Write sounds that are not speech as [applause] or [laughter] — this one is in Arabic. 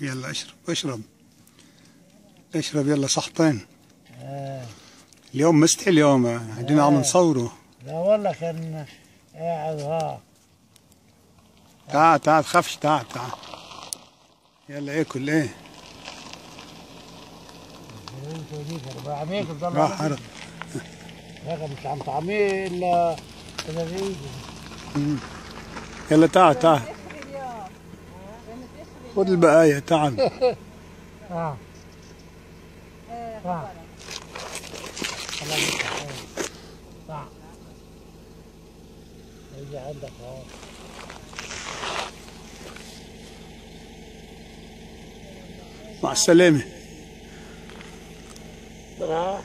يلا اشرب اشرب. اشرب يلا صحتين. آه. اليوم مستحي اليوم عندنا عم نصوره لا والله كان قاعد ها. تعال تعال تخافش تعال تعال. يلا اكل إيه. راح هذا مش عم طعميه الا يلا تعال تعال. خذ البقايا تعال. [laughs] آه. آه. مع السلامة. آه.